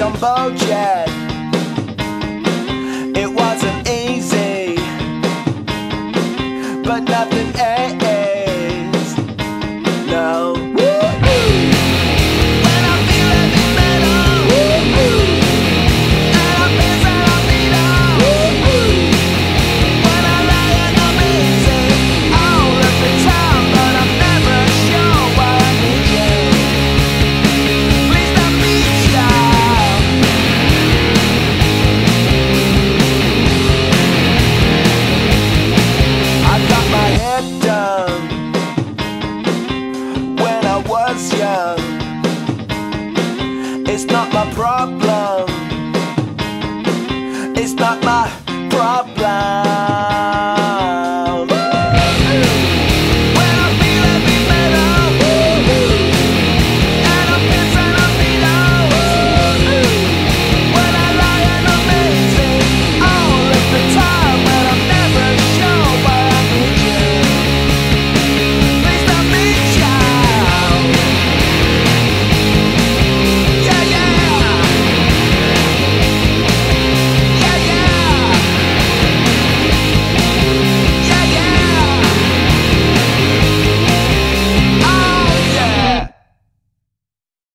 jumbo jet. It wasn't easy, but nothing. was young. It's not my problem. It's not my